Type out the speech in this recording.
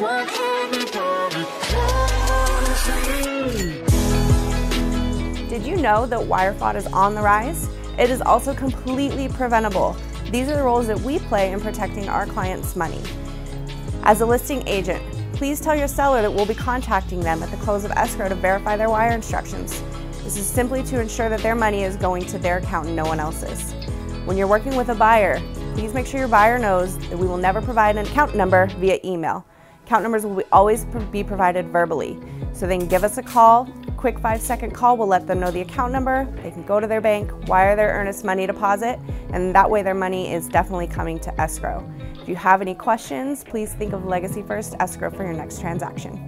Did you know that wire fraud is on the rise? It is also completely preventable. These are the roles that we play in protecting our clients' money. As a listing agent, please tell your seller that we'll be contacting them at the close of escrow to verify their wire instructions. This is simply to ensure that their money is going to their account and no one else's. When you're working with a buyer, please make sure your buyer knows that we will never provide an account number via email. Account numbers will always be provided verbally. So they can give us a call, quick five second call we'll let them know the account number. They can go to their bank, wire their earnest money deposit, and that way their money is definitely coming to escrow. If you have any questions, please think of Legacy First Escrow for your next transaction.